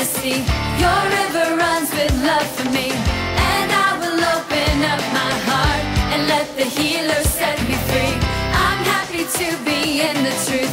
the sea. Your river runs with love for me. And I will open up my heart and let the healer set me free. I'm happy to be in the truth.